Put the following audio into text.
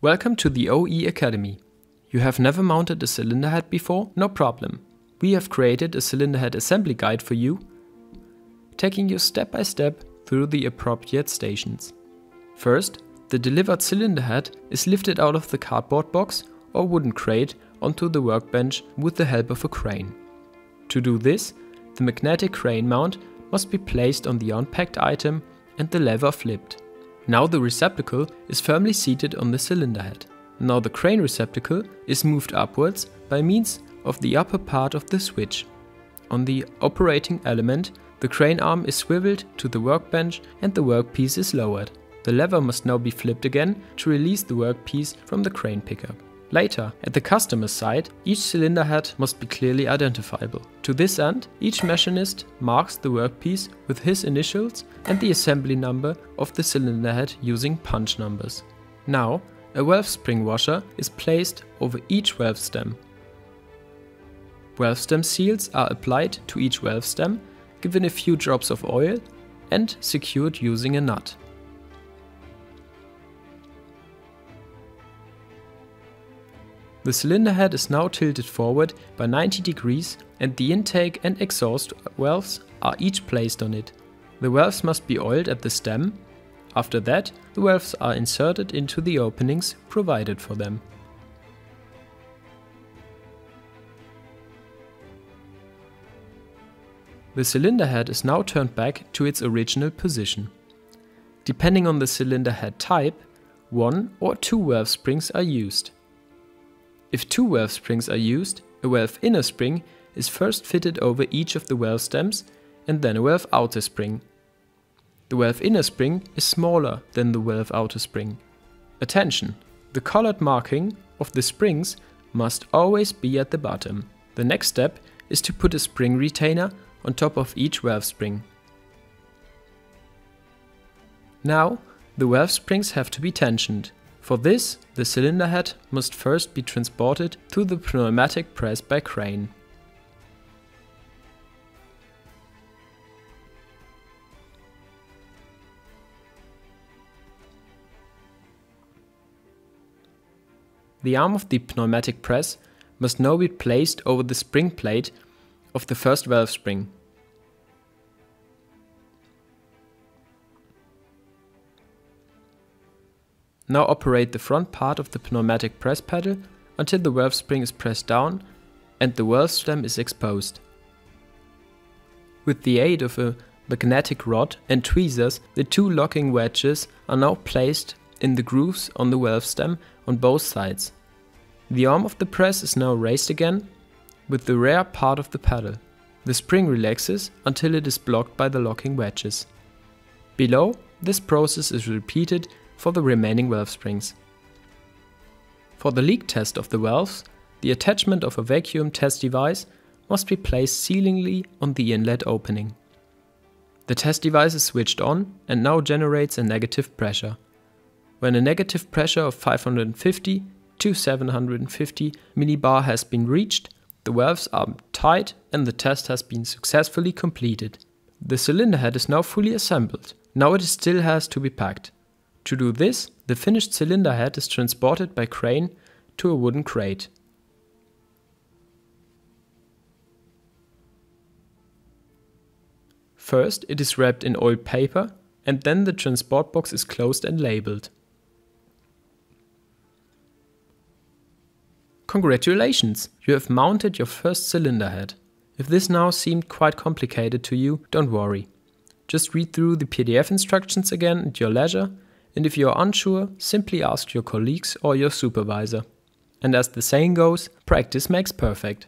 Welcome to the OE Academy. You have never mounted a cylinder head before? No problem. We have created a cylinder head assembly guide for you, taking you step by step through the appropriate stations. First, the delivered cylinder head is lifted out of the cardboard box or wooden crate onto the workbench with the help of a crane. To do this, the magnetic crane mount must be placed on the unpacked item and the lever flipped. Now the receptacle is firmly seated on the cylinder head. Now the crane receptacle is moved upwards by means of the upper part of the switch. On the operating element, the crane arm is swiveled to the workbench and the workpiece is lowered. The lever must now be flipped again to release the workpiece from the crane pickup. Later, at the customer's side, each cylinder head must be clearly identifiable. To this end, each machinist marks the workpiece with his initials and the assembly number of the cylinder head using punch numbers. Now, a valve spring washer is placed over each valve stem. Valve stem seals are applied to each valve stem, given a few drops of oil, and secured using a nut. The cylinder head is now tilted forward by 90 degrees and the intake and exhaust valves are each placed on it. The valves must be oiled at the stem. After that, the valves are inserted into the openings provided for them. The cylinder head is now turned back to its original position. Depending on the cylinder head type, one or two valve springs are used. If two valve springs are used, a valve inner spring is first fitted over each of the valve stems and then a valve outer spring. The valve inner spring is smaller than the valve outer spring. Attention! The colored marking of the springs must always be at the bottom. The next step is to put a spring retainer on top of each valve spring. Now, the valve springs have to be tensioned. For this, the cylinder head must first be transported to the pneumatic press by crane. The arm of the pneumatic press must now be placed over the spring plate of the first valve spring. Now operate the front part of the pneumatic press pedal until the valve spring is pressed down and the valve stem is exposed. With the aid of a magnetic rod and tweezers, the two locking wedges are now placed in the grooves on the valve stem on both sides. The arm of the press is now raised again with the rear part of the pedal. The spring relaxes until it is blocked by the locking wedges. Below, this process is repeated for the remaining valve springs. For the leak test of the valves, the attachment of a vacuum test device must be placed sealingly on the inlet opening. The test device is switched on and now generates a negative pressure. When a negative pressure of 550 to 750 millibar has been reached, the valves are tight and the test has been successfully completed. The cylinder head is now fully assembled. Now it still has to be packed. To do this, the finished cylinder head is transported by crane to a wooden crate. First, it is wrapped in oiled paper and then the transport box is closed and labeled. Congratulations! You have mounted your first cylinder head. If this now seemed quite complicated to you, don't worry. Just read through the PDF instructions again at your leisure and if you are unsure, simply ask your colleagues or your supervisor. And as the saying goes, practice makes perfect.